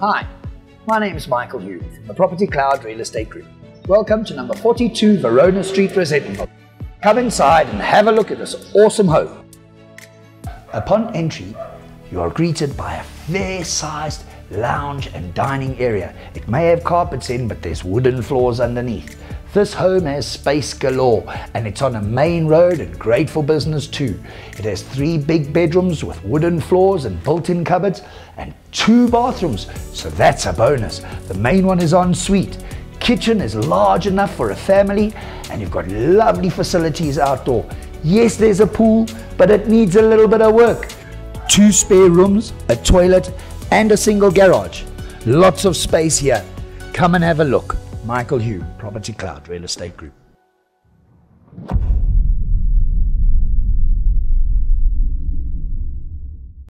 Hi, my name is Michael Hugh from the Property Cloud Real Estate Group. Welcome to number 42 Verona Street, Rosettenville. Come inside and have a look at this awesome home. Upon entry, you are greeted by a fair-sized lounge and dining area. It may have carpets in, but there's wooden floors underneath. This home has space galore and it's on a main road and great for business too. It has three big bedrooms with wooden floors and built-in cupboards and two bathrooms, so that's a bonus. The main one is en suite. Kitchen is large enough for a family and you've got lovely facilities outdoor. Yes, there's a pool, but it needs a little bit of work. Two spare rooms, a toilet and a single garage. Lots of space here. Come and have a look. Michael Hume, Property Cloud Real Estate Group.